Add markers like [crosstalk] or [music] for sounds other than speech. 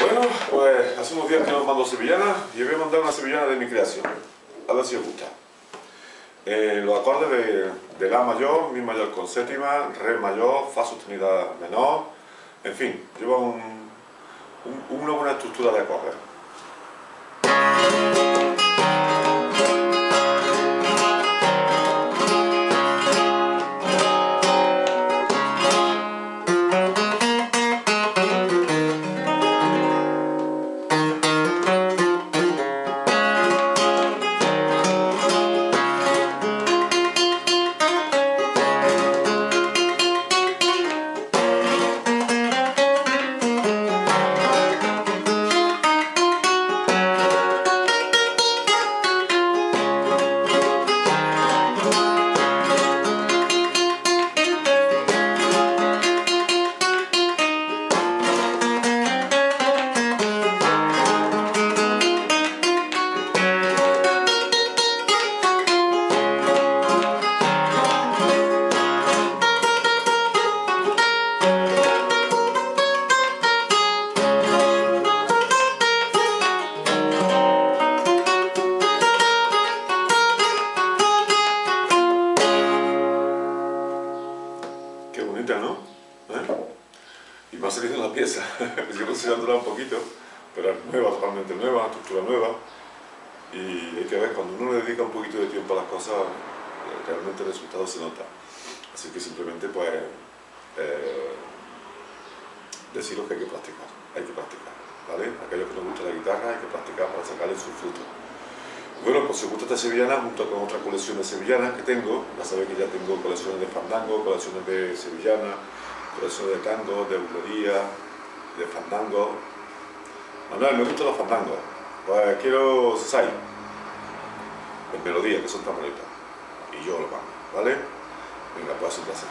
Bueno, pues hace unos días que nos mando sevillana y voy a mandar una sevillana de mi creación. A ver si os gusta. Los acordes de, de, La mayor, Mi mayor con séptima, Re mayor, Fa sostenida menor, en fin, lleva un, un, una buena estructura de acordes. ¿No? ¿Eh? Y me ha salido la pieza, [laughs] yo no sé un poquito, pero es nueva, totalmente nueva, estructura nueva, y hay que ver, cuando uno le dedica un poquito de tiempo a las cosas, eh, realmente el resultado se nota. Así que simplemente, pues, eh, deciros que hay que practicar, hay que practicar, ¿vale? Aquellos que nos gusta la guitarra hay que practicar para sacarle su fruto. Bueno, pues si os gusta esta sevillana, junto con otras colecciones sevillanas que tengo, ya sabéis que ya tengo colecciones de fandango, colecciones de sevillana, colecciones de tango, de bulería, de fandango. Manuel, me gustan los fandangos, pues quiero sai, en melodía, que son tan bonitas, y yo lo mando, ¿vale? Venga, pues un placer.